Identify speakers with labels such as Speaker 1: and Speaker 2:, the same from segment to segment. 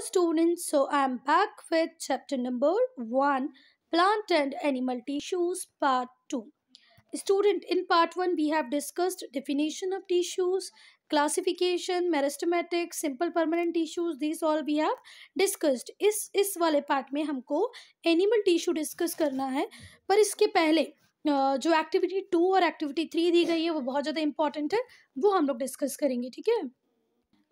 Speaker 1: students, so I'm back with chapter number 1 Plant and Animal Tissues part 2. Student, in part 1 we have discussed definition of tissues, classification, meristematic, simple permanent tissues, these all we have discussed. इस इस वाले part में हमको animal tissue discuss करना है पर इसके पहले अ, जो एक्टिविटी टू और एक्टिविटी थ्री दी गई है वो बहुत ज़्यादा इंपॉर्टेंट है वो हम लोग डिस्कस करेंगे ठीक है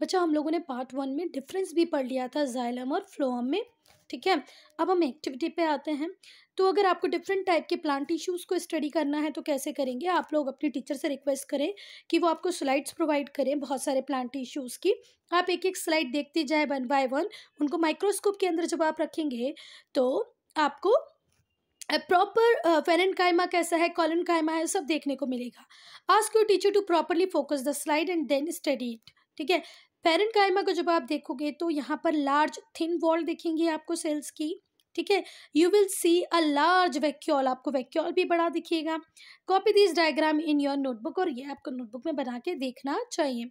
Speaker 1: बच्चा, हम लोगों ने पार्ट वन में डिफरेंस भी पढ़ लिया था जाइलम और फ्लोअम में, ठीक है? अब हम एक्टिविटी पे आते हैं। तो अगर आपको डिफरेंट टाइप के प्लांट टिश्यूज़ को स्टडी करना है तो कैसे करेंगे? आप लोग अपने टीचर से रिक्वेस्ट करें कि वो आपको स्लाइड्स प्रोवाइड करें बहुत सारे प्लांट टिश्यूज़ की। आप एक एक स्लाइड देखते जाए वन बाय वन उनको माइक्रोस्कोप के अंदर जब आप रखेंगे तो आपको प्रॉपर फेरन कायमा कैसा है कॉलन कायमा है, सब देखने को मिलेगा। Ask your teacher to properly focus the slide and then study it ठीक है? पेरेंट कायमा को जब आप देखोगे तो यहाँ पर लार्ज थिन वॉल दिखेंगे आपको सेल्स की, ठीक है? You will see a large vacuole आपको वैक्यूल भी बड़ा दिखेगा। Copy this diagram in your notebook और ये आपको नोटबुक में बना के देखना चाहिए।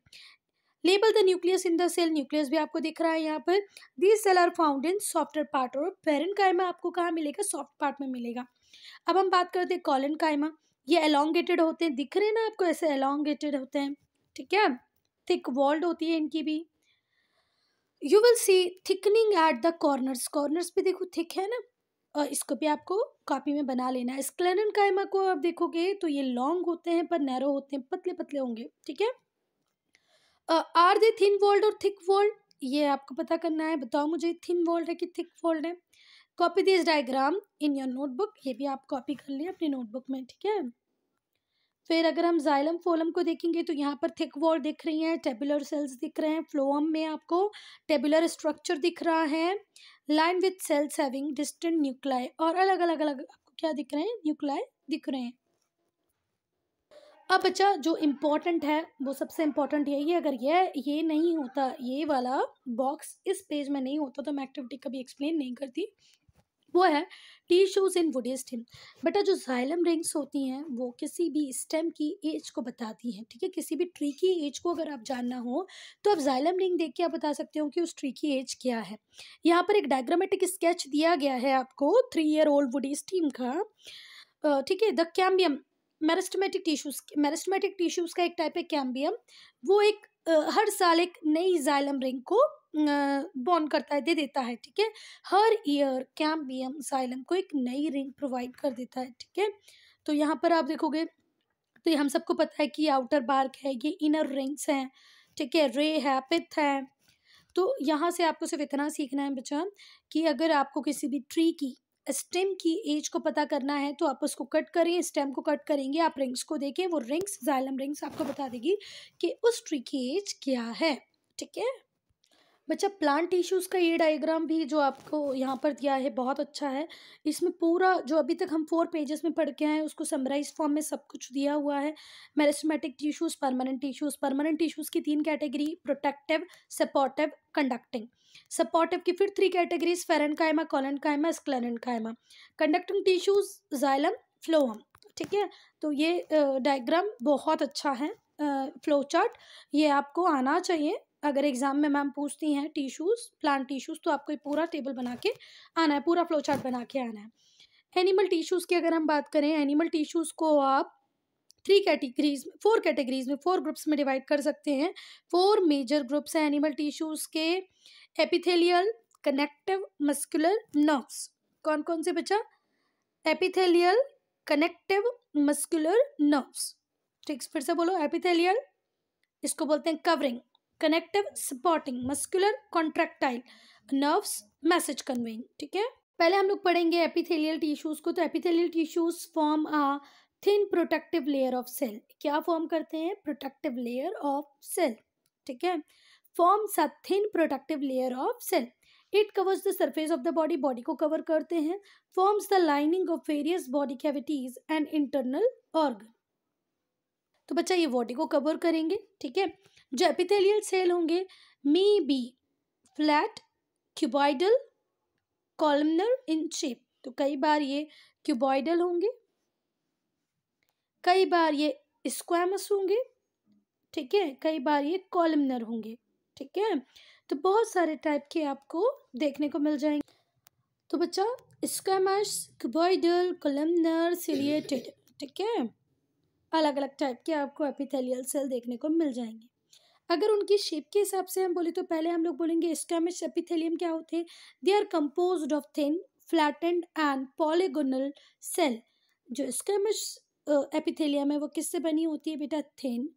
Speaker 1: Label the nucleus in the cell nucleus भी आपको दिख रहा है यहाँ पर। These cells are found in software part और पेरेंट कायमा आपको कहाँ मिलेगा? सॉफ्ट पार्ट में मिलेगा। अब हम बात करते हैं कॉलन कायमा ये एलोंगेटेड होते हैं। दिख रहे हैं ना आपको? ऐसे एलोंगेटेड होते हैं। ठीक है? थिक वॉल्ड होती है इनकी भी। You will see thickening at the corners corners भी देखो थिक है ना? और इसको भी आपको कॉपी में बना लेना है। स्क्लेनन कायमा को आप देखोगे तो ये लॉन्ग होते हैं पर नैरो होते हैं, पतले पतले होंगे, ठीक है? आर दे थिन वॉल्ड और थिक वॉल्ड ये आपको पता करना है, बताओ मुझे थिन वॉल्ड है कि थिक वॉल्ड है। Copy this diagram in your notebook ये भी आप कॉपी कर लें अपनी नोटबुक में, ठीक है? फिर अगर हम जाइलम फोलम को देखेंगे तो यहाँ पर थिक वॉल दिख रही हैं टेबुलर सेल्स दिख रहे हैं फ्लोअम में आपको टेबुलर स्ट्रक्चर दिख रहा है। Line with cells having distant nuclei और अलग अलग अलग आपको क्या दिख रहे हैं? न्यूक्लाई दिख रहे हैं। अब बच्चा जो इम्पोर्टेंट है, वो सबसे इम्पोर्टेंट यही है अगर ये ये नहीं होता, ये वाला बॉक्स इस पेज में नहीं होता तो मैं एक्टिविटी कभी एक्सप्लेन नहीं करती। वो है टिश्यूज इन वुडी स्टेम बेटा जो जाइलम रिंग्स होती हैं, वो किसी भी स्टेम की एज को बताती हैं, ठीक है? किसी भी ट्री की एज को अगर आप जानना हो तो आप जाइलम रिंग देख के आप बता सकते हो कि उस ट्री की एज क्या है। यहाँ पर एक डायग्रामेटिक स्केच दिया गया है आपको three year old woody stem का। ठीक है? The cambium meristematic tissues meristematic tissues का एक टाइप है कैम्बियम वो एक हर साल एक नई जाइलम रिंग को बॉन्ड करता है, दे देता है, ठीक है? हर ईयर कैम्बियम साइलम को एक नई रिंग प्रोवाइड कर देता है, ठीक है? तो यहाँ पर आप देखोगे तो ये हम सबको पता है कि आउटर बार्क है, ये इनर रिंग्स हैं, ठीक है? रे है पिथ है। तो यहाँ से आपको सिर्फ़ इतना सीखना है बच्चा कि अगर आपको किसी भी ट्री की स्टेम की एज को पता करना है तो आप उसको कट करें स्टेम को कट करेंगे, आप रिंग्स को देखें, वो रिंग्स जाइलम रिंग्स आपको बता देगी कि उस ट्री की एज क्या है, ठीक है? बच्चा प्लांट टिश्यूज़ का ये डायग्राम भी जो आपको यहाँ पर दिया है, बहुत अच्छा है। इसमें पूरा जो अभी तक हम फोर पेजेस में पढ़ के आए हैं, उसको समराइज फॉर्म में सब कुछ दिया हुआ है। Meristematic tissues permanent tissues permanent tissues की तीन category protective supportive conducting supportive की फिर थ्री कैटेगरीज फेरन कायमा कॉलन कायमा स्क्लेरन कायमा कंडक्टिंग टिश्यूज़ जाइलम फ्लोअम ठीक है? तो ये डायग्राम बहुत अच्छा है फ्लो चार्ट ये आपको आना चाहिए। अगर एग्ज़ाम में मैम पूछती हैं टिश्यूज़, प्लांट टिश्यूज़ तो आपको पूरा टेबल बना के आना है, पूरा फ्लो चार्ट बना के आना है। एनिमल टिश्यूज़ की अगर हम बात करें, एनिमल टिश्यूज़ को आप थ्री कैटेगरीज में, फोर कैटेगरीज में, फोर ग्रुप्स में डिवाइड कर सकते हैं। फोर मेजर ग्रुप्स हैं एनिमल टिश्यूज़ के, एपिथेलियल, कनेक्टिव, मस्कुलर, नर्व्स। कौन कौन से बच्चा एपिथेलियल, कनेक्टिव, मस्कुलर, नर्व्स। ठीक, फिर से बोलो, एपिथेलियल, इसको बोलते हैं covering. Connective supporting muscular contractile nerves message conveying ठीक है? पहले हम लोग पढ़ेंगे एपिथेलियल टिश्यूज को तो epithelial tissues form a thin protective layer of cell क्या फॉर्म करते हैं? प्रोटेक्टिव लेयर ऑफ़ सेल ठीक है? Forms a thin protective layer of cell it covers the surface of the body body को cover करते हैं। Forms the lining of various body cavities and internal organ तो बच्चा, ये बॉडी को cover करेंगे, ठीक है? जो एपिथेलियल सेल होंगे may be flat cuboidal columnar in shape तो कई बार ये क्यूबॉइडल होंगे, कई बार ये स्क्वामस होंगे, ठीक है? कई बार ये कॉलमनर होंगे, ठीक है? तो बहुत सारे टाइप के आपको देखने को मिल जाएँगे। तो बच्चा स्कैमस क्यूबॉइडल कॉलमनर सिलिएटेड ठीक है? अलग अलग टाइप के आपको एपिथेलियल सेल देखने को मिल जाएँगे। अगर उनकी शेप के हिसाब से हम बोले तो पहले हम लोग बोलेंगे स्कैमिश एपिथेलियम क्या होते हैं? They are composed of thin flattened and polygonal cell जो स्कैमिश एपिथेलियम है वो किससे बनी होती है बेटा? Thin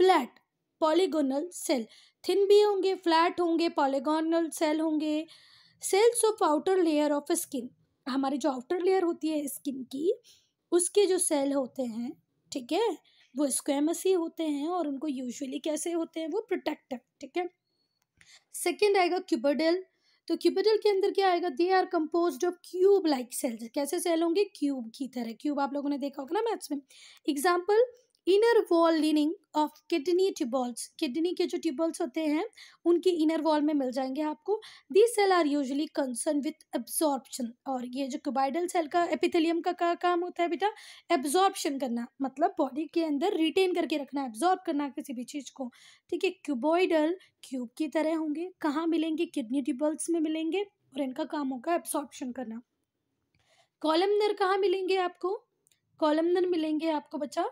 Speaker 1: flat polygonal cell thin भी होंगे फ्लैट होंगे पॉलीगोनल सेल होंगे. Cells of outer layer of skin हमारी जो आउटर लेयर होती है स्किन की, उसके जो सेल होते हैं, ठीक है? वो स्क्वेमस ही होते हैं और उनको यूजुअली कैसे होते हैं वो प्रोटेक्टिव ठीक है? सेकेंड आएगा क्यूबडल तो क्यूबोडल के अंदर क्या आएगा? They are composed of cube like cells कैसे सेल होंगे? क्यूब की तरह। क्यूब आप लोगों ने देखा होगा ना मैथ्स में। Example inner wall lining of kidney tubules kidney के जो ट्यूबॉल्स होते हैं उनके इनर वॉल में मिल जाएँगे आपको। The cells are usually concerned with absorption और ये जो क्यूबाइडल सेल का एपिथेलियम का, का काम होता है बेटा एब्जॉर्प्शन करना। मतलब बॉडी के अंदर रिटेन करके रखना एब्जॉर्ब करना किसी भी चीज़ को। ठीक है क्यूबॉइडल क्यूब की तरह होंगे। कहाँ मिलेंगे? किडनी ट्यूबॉल्स में मिलेंगे और इनका काम होगा एब्जॉर्प्शन करना। कॉलमनर कहाँ मिलेंगे आपको? कॉलमनर मिलेंगे आपको बच्चा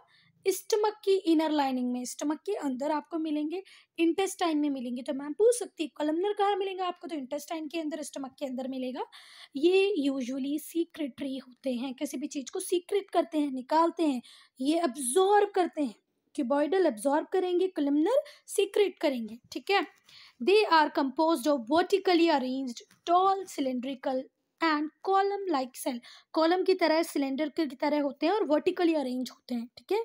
Speaker 1: स्टमक की इनर लाइनिंग में, स्टमक के अंदर आपको मिलेंगे, इंटेस्टाइन में मिलेंगे। तो मैम पूछ सकती है कलमनर कहाँ मिलेगा आपको? तो इंटेस्टाइन के अंदर, स्टमक के अंदर मिलेगा। ये यूजुअली सीक्रेटरी होते हैं, किसी भी चीज़ को सीक्रेट करते हैं, निकालते हैं, ये अब्जॉर्ब करते हैं। क्यूबॉइडल अब्जॉर्ब करेंगे कलमनर सीक्रेट करेंगे, ठीक है? They are composed of vertically arranged tall cylindrical and column like cell column की तरह सिलेंडर की तरह होते हैं और वर्टिकली अरेंज होते हैं, ठीक है?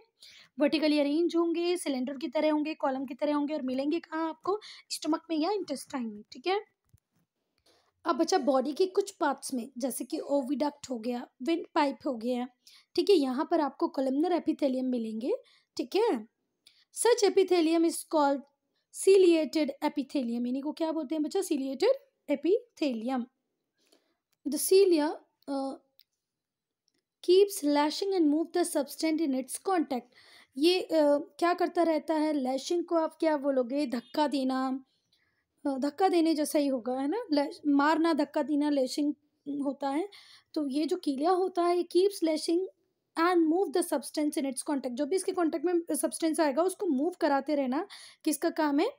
Speaker 1: वर्टिकली अरेंज होंगे सिलेंडर की तरह होंगे कॉलम की तरह होंगे और मिलेंगे कहाँ आपको? स्टमक में या इंटेस्टाइन में, ठीक है? अब बच्चा बॉडी के कुछ पार्ट्स में, जैसे कि ओविडक्ट हो गया विंड पाइप हो गया, ठीक है, यहाँ पर आपको कोलमनर एपिथेलियम मिलेंगे, ठीक है? Such epithelium is called ciliated epithelium इन्हीं को क्या बोलते हैं बच्चा? Ciliated epithelium the cilia keeps lashing and move the substance in its contact ये uh, क्या करता रहता है? लैशिंग को आप क्या बोलोगे? धक्का देना। धक्का देने जैसा ही होगा है ना? मारना धक्का देना लैशिंग होता है। तो ये जो कीलिया होता है ये keeps lashing and move the substance in its contact जो भी इसके कॉन्टेक्ट में सब्सटेंस आएगा उसको मूव कराते रहना। किसका काम है?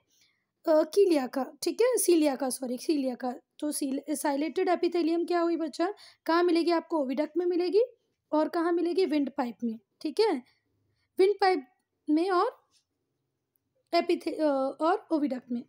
Speaker 1: कीलिया का ठीक है? सीलिया का सॉरी सीलिया का। तो साइलेटेड एपिथेलियम क्या हुई बच्चा? कहाँ मिलेगी आपको? ओविडक्ट में मिलेगी और कहाँ मिलेगी? विंड पाइप में ठीक है? विंड पाइप में और एपिथे और ओविडक्ट में।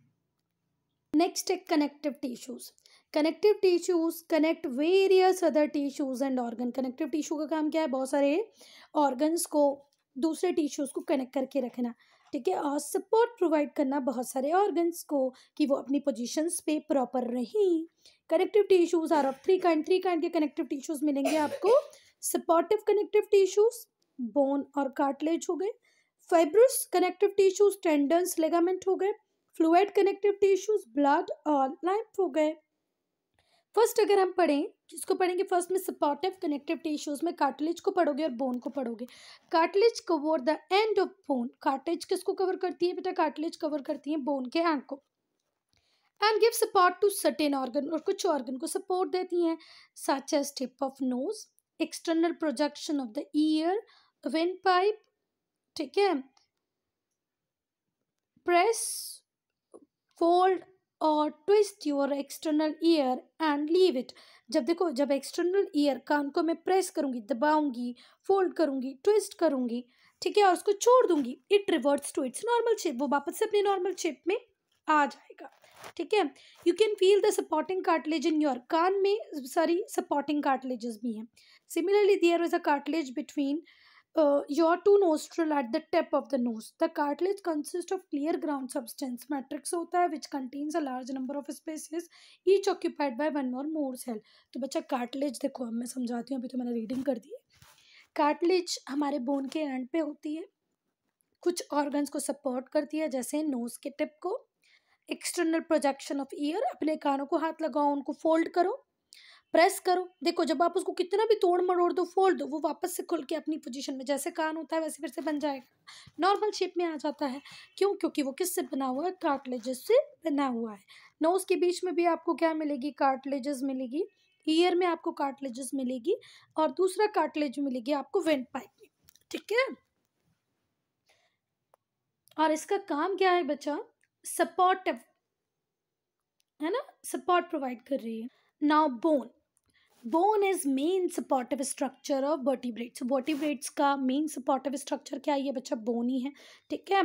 Speaker 1: नेक्स्ट है connective tissues. Connective tissues connect various other tissues and organ. Connective tissue का काम क्या है? बहुत सारे ऑर्गन्स को, दूसरे टिश्यूज को कनेक्ट करके रखना, ठीक है? और सपोर्ट प्रोवाइड करना बहुत सारे ऑर्गन्स को कि वो अपनी पोजीशंस पे प्रॉपर रहें। Connective tissues are of three kind three kind के कनेक्टिव टिश्यूज मिलेंगे आपको। सपोर्टिव कनेक्टिव टिश्यूज बोन और कार्टलेज हो गए। Fibrous connective tissues tendons ligament हो गए। फ्लूड कनेक्टिव टिश्यूज ब्लड और लाइफ हो गए। फ़र्स्ट अगर हम पढ़ें किसको पढ़ेंगे फ़र्स्ट में सपोर्टिव कनेक्टिव टिश्यूज में कार्टिलेज को पढ़ोगे और बोन को पढ़ोगे। Cartilage cover the end of bone cartilage किसको कवर करती है बेटा? कार्टिलेज कवर करती है बोन के एंड को। And give support to certain organ और कुछ ऑर्गन को सपोर्ट देती हैं such as tip of nose external projection of the ear wind pipe ठीक है? प्रेस फोल्ड और twist your external ear and leave it जब देखो, जब एक्सटर्नल ईयर कान को मैं प्रेस करूँगी, दबाऊँगी फोल्ड करूँगी ट्विस्ट करूँगी, ठीक है? और उसको छोड़ दूँगी it reverts to its normal shape वो वापस से अपनी नॉर्मल शेप में आ जाएगा, ठीक है? You can feel the supporting cartilage in your कान में सारी सपोर्टिंग कार्टिलेजेस भी हैं। Similarly there is a cartilage between uh, your two nostril at the tip of the nose. The cartilage consists of clear ground substance matrix होता है which contains a large number of spaces each occupied by one or more cell. तो बच्चा cartilage देखो अब मैं समझाती हूँ अभी तो मैंने रीडिंग कर दी है कार्टिलेज हमारे बोन के एंड पे होती है कुछ ऑर्गन्स को सपोर्ट करती है जैसे नोज़ के टिप को एक्सटर्नल प्रोजेक्शन ऑफ़ ईयर अपने कानों को हाथ लगाओ उनको फोल्ड करो प्रेस करो। देखो, जब आप उसको कितना भी तोड़ मरोड़ दो फोल्ड दो, वो वापस से खुल के अपनी पोजीशन में, जैसे कान होता है, वैसे फिर से बन जाएगा। नॉर्मल शेप में आ जाता है। क्यों? क्योंकि वो किससे बना हुआ है? कार्टलेजेस से बना हुआ है। नोज़ के बीच में भी आपको क्या मिलेगी? कार्टलेजेस मिलेगी। ईयर में आपको कार्टलेजेस मिलेगी और दूसरा कार्टलेज मिलेगी आपको वेंट पाइप में। ठीक है? और इसका काम क्या है बच्चा? सपोर्ट है ना? सपोर्ट प्रोवाइड कर रही है। Now bone bone is main supportive structure of vertebrates vertebrates का मेन सपोर्टिव स्ट्रक्चर क्या है ये बच्चा बोन ही है ठीक है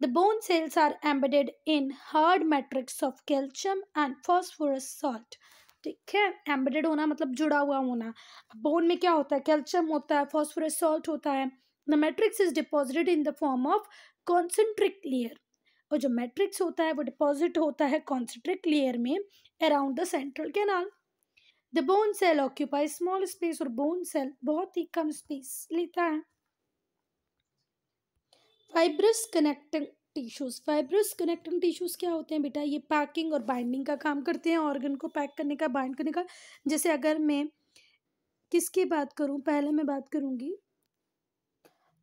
Speaker 1: the bone cells are embedded in hard matrix of calcium and phosphorus salt ठीक है एम्बेडेड होना मतलब जुड़ा हुआ होना। बोन में क्या होता है? कैल्शियम होता है फॉस्फोरस सॉल्ट होता है। The matrix is deposited in the form of concentric layer और जो मैट्रिक्स होता है, वो डिपॉजिट होता है कॉन्सेंट्रिक लेयर में around the central canal the bone cell occupy small space और बोन सेल बहुत ही कम स्पेस लेता है। Fibrous connecting tissues fibrous connecting tissues क्या होते हैं बेटा? ये पैकिंग और बाइंडिंग का काम करते हैं ऑर्गन को पैक करने का बाइंड करने का। जैसे अगर मैं किसकी बात करूँ? पहले मैं बात करूँगी।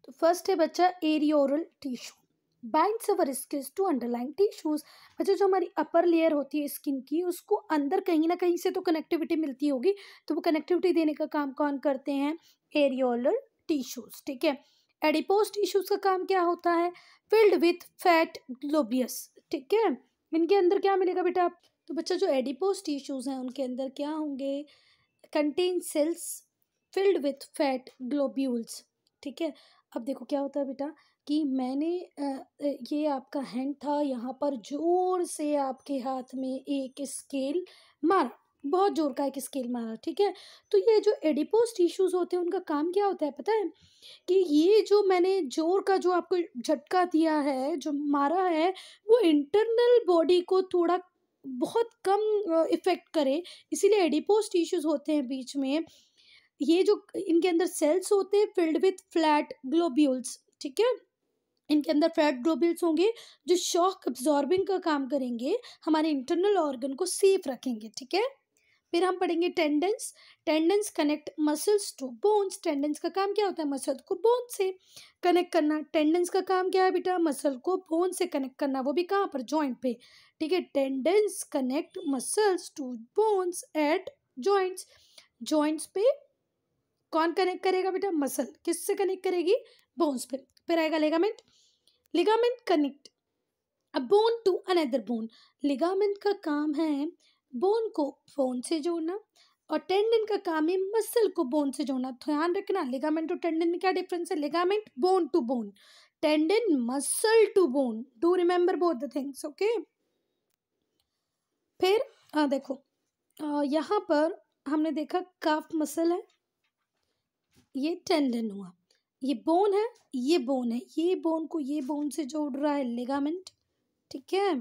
Speaker 1: तो फ़र्स्ट है बच्चा areolar tissue binds our skin to underlying tissues बच्चा जो हमारी अपर लेयर होती है स्किन की, उसको अंदर कहीं ना कहीं से तो कनेक्टिविटी मिलती होगी। तो वो कनेक्टिविटी देने का काम कौन करते हैं? एरियोलर टिश्यूज ठीक है? एडिपोज टिश्यूज का काम क्या होता है? फिल्ड विथ फैट ग्लोबियस ठीक है? इनके अंदर क्या मिलेगा बेटा तो बच्चा, जो एडिपोज टिश्यूज हैं, उनके अंदर क्या होंगे? Contain cells filled with fat globules ठीक है? अब देखो क्या होता है बेटा? कि मैंने ये आपका हैंड था, यहाँ पर ज़ोर से आपके हाथ में एक स्केल मारा। बहुत ज़ोर का एक स्केल मारा, ठीक है? तो ये जो एडिपोज टिश्यूज़ होते हैं, उनका काम क्या होता है पता है? कि ये जो मैंने ज़ोर का जो आपको झटका दिया है, जो मारा है, वो इंटरनल बॉडी को थोड़ा बहुत कम इफ़ेक्ट करे। इसीलिए एडिपोज टिश्यूज़ होते हैं बीच में। ये जो इनके अंदर सेल्स होते हैं फिल्ड विथ फ्लैट ग्लोब्यूल्स ठीक है? इनके अंदर फैट ग्लोबल्स होंगे, जो शॉक अब्जॉर्बिंग का काम करेंगे, हमारे इंटरनल ऑर्गन को सेफ़ रखेंगे, ठीक है? फिर हम पढ़ेंगे tendons. Tendons connect muscles to bones. Tendons का काम क्या होता है? मसल को बोन से कनेक्ट करना। टेंडेंस का काम क्या है बेटा? मसल को बोन से कनेक्ट करना, वो भी कहाँ पर? जॉइंट पे, ठीक है? Tendons connect muscles to bones at joints. Joints पे कौन कनेक्ट करेगा बेटा? मसल। किससे कनेक्ट करेगी? बोन्स पे। फिर आएगा ligament ligament connect a bone to another bone ligament का काम है बोन को बोन से जोड़ना और टेंडन का काम है मसल को बोन से जोड़ना ध्यान रखना लिगामेंट और टेंडन में क्या डिफरेंस है ligament bone to bone tendon muscle to bone do remember both the things okay फिर आ, देखो आ, यहाँ पर हमने देखा काफ मसल है। ये टेंडन हुआ। ये बोन है, ये बोन है। ये बोन को ये बोन से जोड़ रहा है लिगामेंट ठीक है?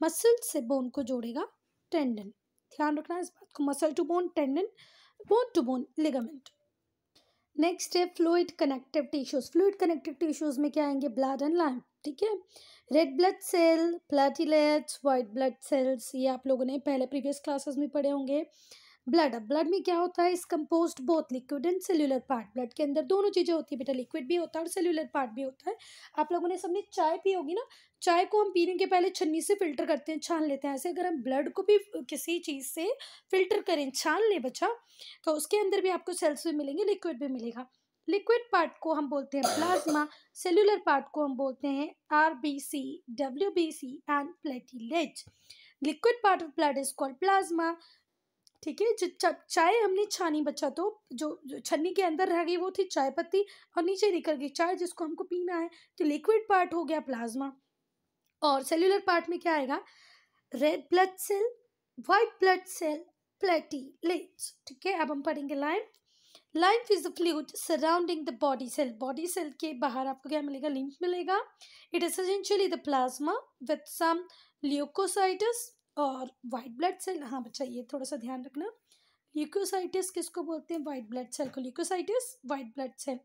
Speaker 1: मसल से बोन को जोड़ेगा टेंडन ध्यान रखना इस बात को muscle to bone tendon bone to bone ligament next है fluid connective tissues fluid connective tissues में क्या आएँगे? ब्लड एंड लाइम ठीक है? Red blood cell platelets white blood cells ये आप लोगों ने पहले प्रीवियस क्लासेस में पढ़े होंगे। ब्लड अब ब्लड में क्या होता है? Is composed both liquid and cellular part blood के अंदर दोनों चीज़ें होती है, बेटा। लिक्विड भी होता है और सेल्यूलर पार्ट भी होता है। आप लोगों ने सबने चाय पी होगी ना? चाय को हम पीने के पहले छन्नी से फ़िल्टर करते हैं, छान लेते हैं। ऐसे अगर हम ब्लड को भी किसी चीज़ से फ़िल्टर करें, छान ले बच्चा तो उसके अंदर भी आपको सेल्स भी मिलेंगे लिक्विड भी मिलेगा। लिक्विड पार्ट को हम बोलते हैं प्लाज्मा सेल्यूलर पार्ट को हम बोलते हैं R B C W B C and platelet liquid part of blood is called plasma ठीक है चाय हमने छानी बच्चा तो जो, छन्नी के अंदर रह गई वो थी चाय पत्ती और नीचे निकल गई। चाय जिसको हमको पीना है तो लिक्विड पार्ट हो गया प्लाज्मा और सेल्यूलर पार्ट में क्या आएगा? Red blood cell white blood cell platelets ठीक है? अब हम पढ़ेंगे lymph lymph is the fluid surrounding the body cell body cell के बाहर आपको क्या मिलेगा? लिम्फ मिलेगा। It is essentially the plasma with some leukocytes और वाइट ब्लड सेल हाँ बच्चा, ये थोड़ा सा ध्यान रखना। ल्यूकोसाइटिस किसको बोलते हैं? वाइट ब्लड सेल को। Leukocytes white blood cell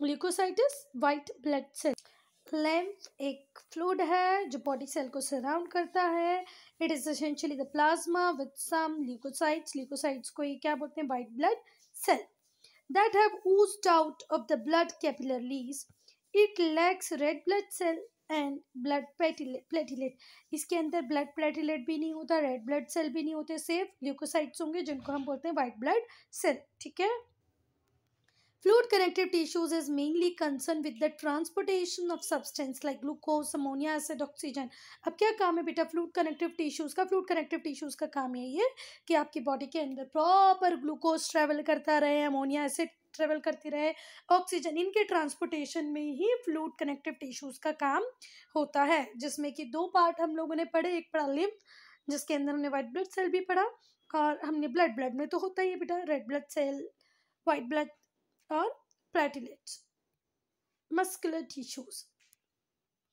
Speaker 1: leukocytes white blood cell lymph एक फ्लूड है जो बॉडी सेल को सराउंड करता है। It is essentially the plasma with some leukocytes leukocytes को ये क्या बोलते हैं? White blood cell that have oozed out of the blood capillaries it lacks red blood cell and blood platelet इसके अंदर ब्लड प्लेटिलेट भी नहीं होता रेड ब्लड सेल भी नहीं होते, सिर्फ़ ल्यूकोसाइट्स होंगे जिनको हम बोलते हैं वाइट ब्लड सेल ठीक है? Fluid connective tissues is mainly concerned with the transportation of substance like glucose, ammonia acid, oxygen. अब क्या काम है बेटा फ्लूड कनेक्टिव टिश्यूज़ का फ्लूड कनेक्टिव टिश्यूज़ का काम यही है कि आपकी बॉडी के अंदर प्रॉपर ग्लूकोज ट्रेवल करता रहे अमोनिया एसिड ट्रेवल करती रहे ऑक्सीजन इनके ट्रांसपोर्टेशन में ही फ्लूड कनेक्टिव टिश्यूज़ का काम होता है जिसमें कि दो पार्ट हम लोगों ने पढ़े एक पढ़ा लिम्फ जिसके अंदर हमने वाइट ब्लड सेल भी पढ़ा और हमने ब्लड ब्लड में तो होता ही है बेटा red blood cell white blood और platelets muscular tissues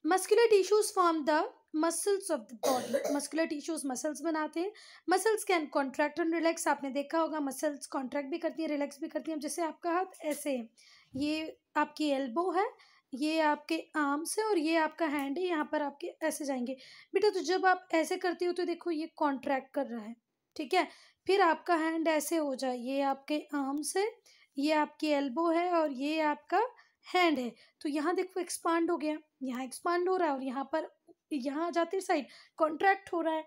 Speaker 1: muscular tissues form the muscles of the body muscular tissues muscles बनाते हैं। Muscles can contract and relax आपने देखा होगा मसल्स कॉन्ट्रैक्ट भी करती हैं रिलैक्स भी करती हैं। जैसे आपका हाथ ऐसे ये आपकी एल्बो है, ये आपके आर्म्स है और ये आपका हैंड है। यहाँ पर आपके ऐसे जाएँगे। बेटा तो जब आप ऐसे करती हो तो देखो ये कॉन्ट्रैक्ट कर रहा है। ठीक है? फिर आपका हैंड ऐसे हो जाए। ये आपके आर्म्स है। ये आपकी एल्बो है और ये आपका हैंड है। तो यहाँ देखो एक्सपांड हो गया, यहाँ एक्सपांड हो रहा है और यहाँ पर, यहाँ जाते साइड कॉन्ट्रैक्ट हो रहा है।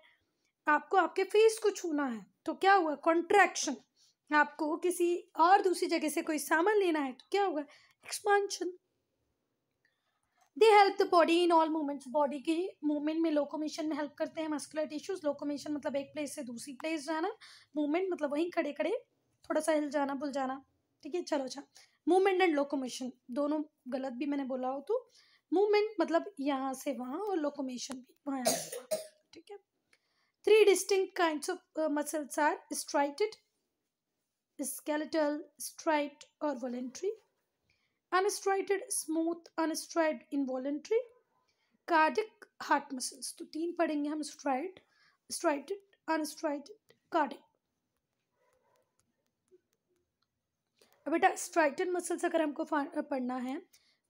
Speaker 1: आपको आपके फेस को छूना है तो क्या हुआ? कॉन्ट्रैक्शन आपको किसी और दूसरी जगह से कोई सामान लेना है तो क्या होगा expansion they help the body in all movements body की मूवमेंट में लोकोमेशन में हेल्प करते हैं मस्कुलर टिश्यूज लोकोमेशन मतलब एक प्लेस से दूसरी प्लेस जाना। मूवमेंट मतलब वहीं खड़े खड़े थोड़ा सा हिल जाना भूल जाना। ठीक है, चलो अच्छा। मूवमेंट एंड लोकोमेशन दोनों गलत भी मैंने बोला हो तो। मूवमेंट मतलब यहाँ से वहाँ और लोकोमेशन भी वहाँ ठीक है। Three distinct kinds of muscles are striated skeletal striped or voluntary, unstriated, smooth unstriped involuntary, cardiac heart muscles तो तीन पढ़ेंगे हम स्ट्राइड स्ट्राइटेड अनस्ट्राइटेड कार्डिक बेटा स्ट्राइटन मसल्स अगर हमको पढ़ना है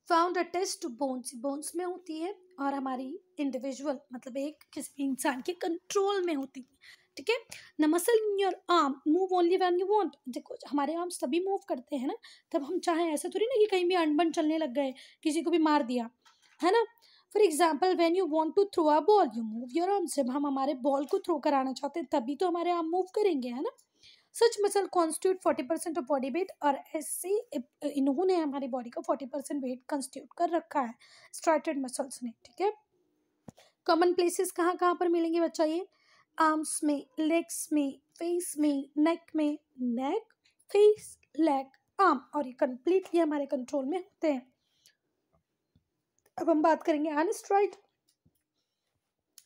Speaker 1: found attached to bones bones में होती है और हमारी इंडिविजुअल मतलब एक किसी इंसान के कंट्रोल में होती है, ठीक है? न muscle in your arm move only when you want देखो, हमारे आर्म्स तभी मूव करते हैं ना, तब हम चाहें ऐसे थोड़ी ना कि कहीं भी अनबन चलने लग गए, किसी को भी मार दिया, है ना? For example when you want to throw a ball you move your arms जब हम हमारे बॉल को थ्रो कराना चाहते हैं, तभी तो हमारे आर्म मूव करेंगे, है ना? Such muscle constitute forty percent of body weight और ऐसे इन्होंने हमारी बॉडी का फोर्टी परसेंट वेट कंस्टिट्यूट कर रखा है स्ट्राइटेड मसल्स ने, ठीक है? कॉमन प्लेसेस कहाँ कहाँ पर मिलेंगे बच्चा ये? आर्म्स में लेग्स में फेस में नेक में नेक फेस लेग आर्म और ये कंप्लीटली हमारे कंट्रोल में होते हैं। अब हम बात करेंगे अनस्ट्राइड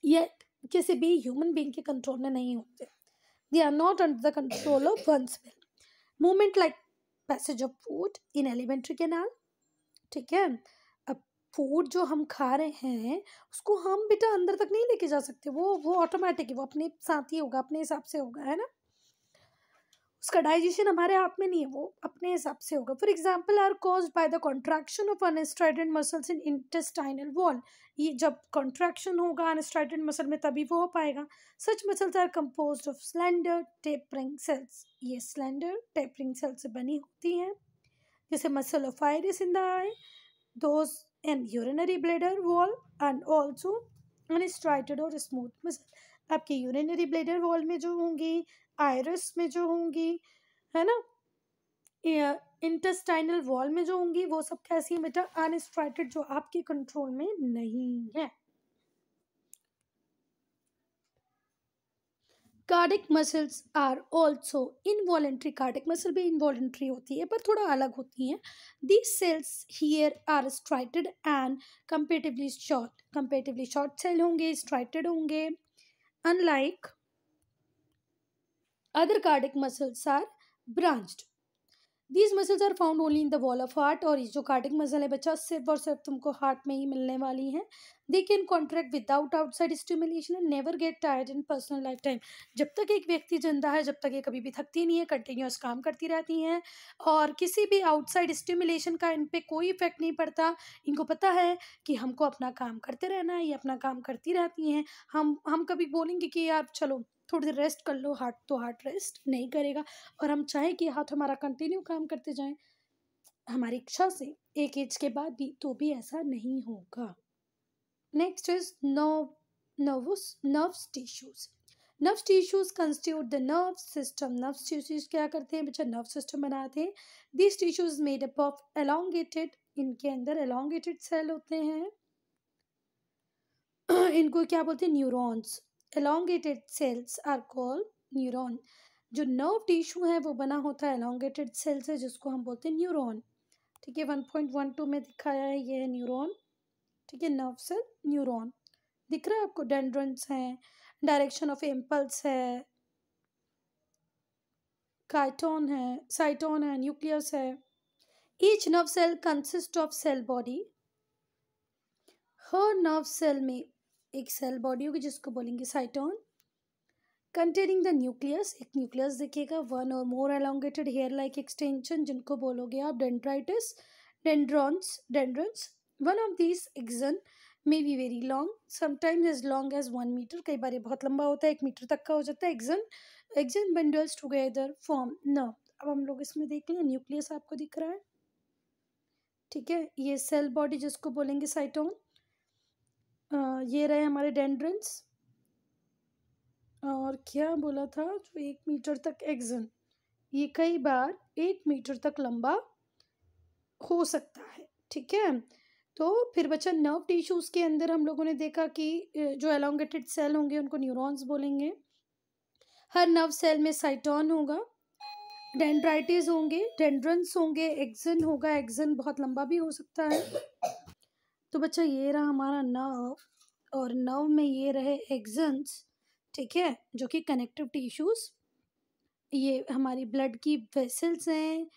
Speaker 1: ये किसी भी ह्यूमन बींग के कंट्रोल में नहीं होते। They are not under the control of one's will movement like passage of food in alimentary canal, ठीक है? अब फ़ूड जो हम खा रहे हैं, उसको हम बेटा अंदर तक नहीं लेके जा सकते। वो वो ऑटोमेटिक है, वो अपने साथ ही होगा, अपने हिसाब से होगा, है ना? उसका डाइजेशन हमारे हाथ में नहीं है, वो अपने हिसाब से होगा। For example are cause by the contraction of unstriated muscles in intestinal wall ये जब कॉन्ट्रैक्शन होगा अनस्ट्राइडेड मसल में, तभी वो हो पाएगा। Such muscles are compose of slender tapering cells ये स्लेंडर टेपरिंग सेल से बनी होती हैं, जैसे muscle of iris in the eye those and urinary bladder wall and also unstriated और स्मूथ मसल आपके यूरिनरी ब्लेडर वॉल में जो होंगी आयरस में जो होंगी, है ना? इंटेस्टाइनल वॉल में जो होंगी, वो सब कैसी है बेटा? अनस्ट्राइटेड जो आपके कंट्रोल में नहीं है। Cardiac muscles are also involuntary cardiac muscle भी इनवॉलेंट्री होती है, पर थोड़ा अलग होती हैं। The cells here are striated and comparatively short comparatively short cell होंगे स्ट्राइटेड होंगे। Unlike Other cardiac muscles are branched. These muscles are found only in the wall of heart और जो कार्डिक मसल है बच्चा, सिर्फ़ और सिर्फ़ तुमको हार्ट में ही मिलने वाली है। They can contract without outside stimulation and never get tired in personal life time जब तक एक व्यक्ति ज़िंदा है, जब तक ये कभी भी थकती नहीं है कंटिन्यूस काम करती रहती हैं और किसी भी आउटसाइड स्टिमुलेशन का इन पर कोई इफ़ेक्ट नहीं पड़ता। इनको पता है कि हमको अपना काम करते रहना है, ये अपना काम करती रहती हैं। हम हम कभी बोलेंगे कि यार, चलो थोड़ी देर रेस्ट कर लो हार्ट तो हार्ट रेस्ट नहीं करेगा और हम चाहें कि हाथ हमारा कंटिन्यू काम करते जाएँ। हमारी इच्छा से एक एज के बाद भी तो भी ऐसा नहीं होगा। Next is nerve nervous nerves tissues nerve tissues constitute the nerve system nerve tissues क्या करते हैं? बच्चा नर्व सिस्टम बनाते हैं। This tissues made up of elongated इनके अंदर एलोंगेटेड सेल होते हैं। इनको क्या बोलते हैं? Neurons elongated cells are called neuron. जो नर्व टिश्यू है, वो बना होता है elongated सेल से, जिसको हम बोलते हैं न्यूरॉन ठीक है वन पॉइंट वन टू में दिखाया है ये है न्यूरॉन ठीक है नर्व सेल न्यूरॉन दिख रहा है आपको? डेंड्रंस हैं डायरेक्शन ऑफ़ इम्पल्स है काइटोन है साइटोन है न्यूक्लियस है. Each nerve cell consist of cell body her nerve cell में एक सेल बॉडी होगी, जिसको बोलेंगे साइटोन कंटेनिंग द न्यूक्लियस एक न्यूक्लियस दिखेगा one or more elongated hair like extension जिनको बोलोगे आप dendrites dendrons dendrons one of this axon may be very long sometimes as long as one metre कई बार ये बहुत लंबा होता है, एक मीटर तक का हो जाता है axon axon bundles together form न अब हम लोग इसमें देख लें न्यूक्लियस आपको दिख रहा है. ठीक है, ये सेल बॉडी जिसको बोलेंगे साइटोन ये रहे हमारे डेंड्रंस और क्या बोला था? जो एक मीटर तक एग्जन ये कई बार एक मीटर तक लंबा हो सकता है, ठीक है? तो फिर बच्चा नर्व टिश्यूज़ के अंदर हम लोगों ने देखा कि जो एलोंगेटेड सेल होंगे, उनको न्यूरॉन्स बोलेंगे। हर नर्व सेल में साइटॉन होगा, डेंड्राइटिस होंगे डेंड्रंस होंगे एक्जन होगा। एक्जन बहुत लंबा भी हो सकता है। तो बच्चा ये रहा हमारा नर्व और नर्व में ये रहे एग्जन्स ठीक है? जो कि कनेक्टिव टिश्यूज़ ये हमारी ब्लड की वेसल्स हैं,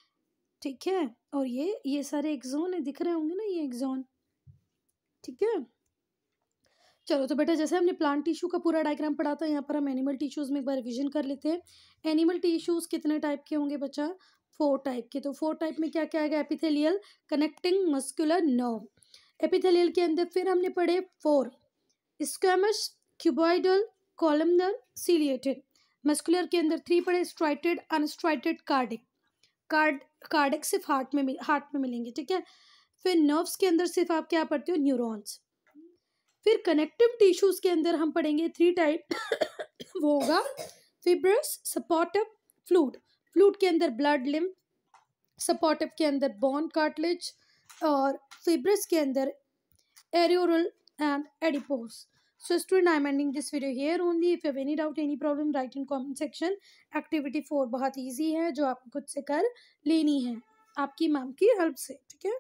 Speaker 1: ठीक है? और ये ये सारे एग्जोन है, दिख रहे होंगे ना ये एग्जोन ठीक है? चलो तो बेटा जैसे हमने प्लांट टिश्यू का पूरा डायग्राम पढ़ा था, यहाँ पर हम एनिमल टिश्यूज़ में एक बार रिविजन कर लेते हैं। एनिमल टिश्यूज़ कितने टाइप के होंगे बच्चा? फोर टाइप के। तो फोर टाइप में क्या क्या आएगा epithelial connecting muscular nerve epithelial के अंदर फिर हमने पढ़े four squamous cuboidal columnar ciliated muscular के अंदर थ्री पढ़े striated unstriated cardiac card cardiac सिर्फ़ हार्ट में हार्ट में मिलेंगे, ठीक है? फिर नर्व्स के अंदर सिर्फ़ आप क्या पढ़ते हो? न्यूरॉन्स फिर कनेक्टिव टिश्यूज के अंदर हम पढ़ेंगे थ्री टाइप वो होगा फिब्रस सपोर्टिव फ्लूड फ्लूड के अंदर ब्लड लिम सपोर्टिव के अंदर बॉन कार्टलेज और फिब्रस के अंदर areolar and adipose. So student I am ending this video here only. If you any doubt, any problem, write in comment section. Activity four बहुत easy है, जो आपको खुद से कर लेनी है, आपकी मैम की हेल्प से, ठीक है?